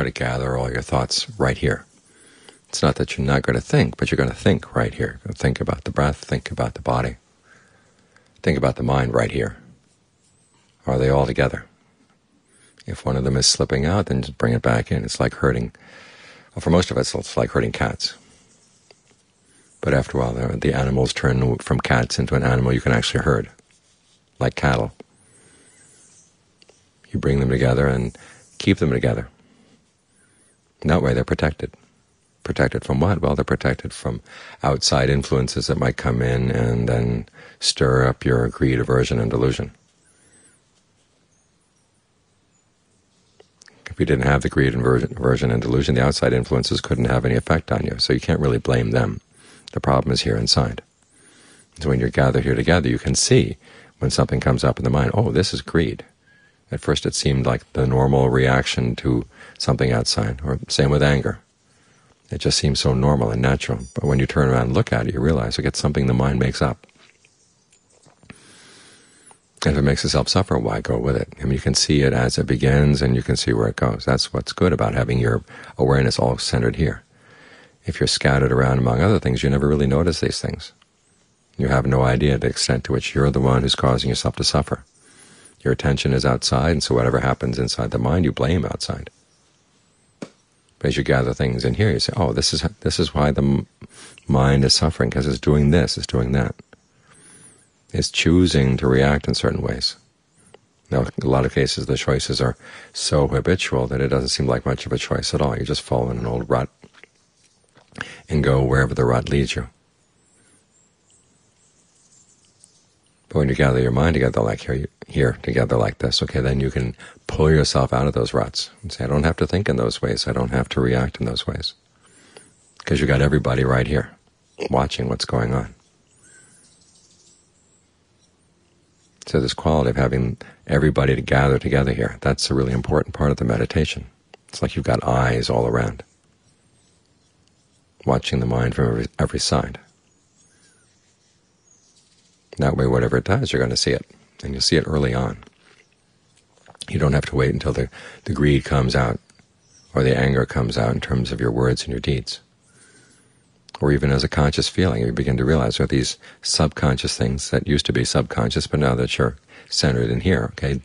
Try to gather all your thoughts right here. It's not that you're not going to think, but you're going to think right here. Think about the breath, think about the body, think about the mind right here. Are they all together? If one of them is slipping out, then just bring it back in. It's like herding. Well, for most of us, it's like herding cats. But after a while, the, the animals turn from cats into an animal you can actually herd, like cattle. You bring them together and keep them together. That way they're protected. Protected from what? Well, they're protected from outside influences that might come in and then stir up your greed, aversion, and delusion. If you didn't have the greed, aversion, and delusion, the outside influences couldn't have any effect on you, so you can't really blame them. The problem is here inside. So when you're gathered here together, you can see when something comes up in the mind, oh, this is greed. At first it seemed like the normal reaction to something outside, or same with anger. It just seems so normal and natural. But when you turn around and look at it, you realize it's something the mind makes up. And if it makes itself suffer, why go with it? I mean, you can see it as it begins, and you can see where it goes. That's what's good about having your awareness all centered here. If you're scattered around among other things, you never really notice these things. You have no idea the extent to which you're the one who's causing yourself to suffer. Your attention is outside, and so whatever happens inside the mind, you blame outside. But as you gather things in here, you say, oh, this is, this is why the mind is suffering, because it's doing this, it's doing that. It's choosing to react in certain ways. Now, in a lot of cases, the choices are so habitual that it doesn't seem like much of a choice at all. You just fall in an old rut and go wherever the rut leads you. But when you gather your mind together like here, here together like this, okay, then you can pull yourself out of those ruts and say, I don't have to think in those ways. I don't have to react in those ways. Because you got everybody right here watching what's going on. So this quality of having everybody to gather together here, that's a really important part of the meditation. It's like you've got eyes all around, watching the mind from every, every side. That way, whatever it does, you're going to see it, and you'll see it early on. You don't have to wait until the, the greed comes out or the anger comes out in terms of your words and your deeds. Or even as a conscious feeling, you begin to realize are these subconscious things that used to be subconscious, but now that you're centered in here, okay,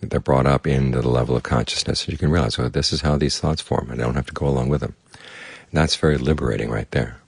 they're brought up into the level of consciousness. And you can realize, oh, this is how these thoughts form. And I don't have to go along with them. And that's very liberating right there.